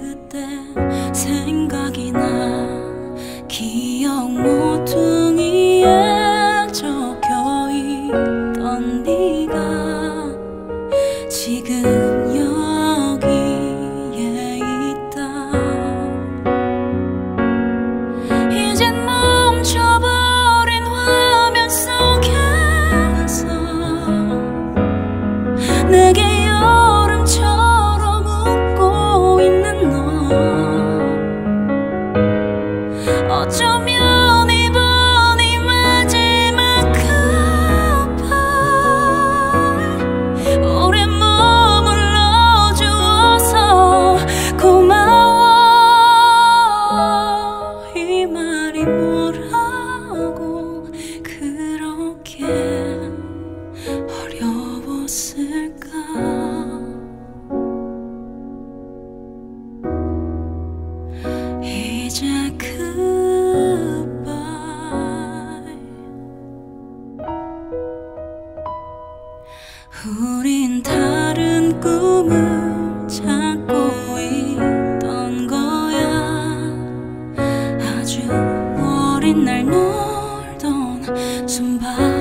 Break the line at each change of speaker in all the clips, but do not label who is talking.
그때 생각이 나. 기억 모퉁이에 적혀있던 네가 지금 여기에 있다. 이젠 멈춰버린 화면 속에서 내게 우린 다른 꿈을 찾고 있던 거야. 아주 어린 날 놀던 순발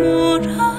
不然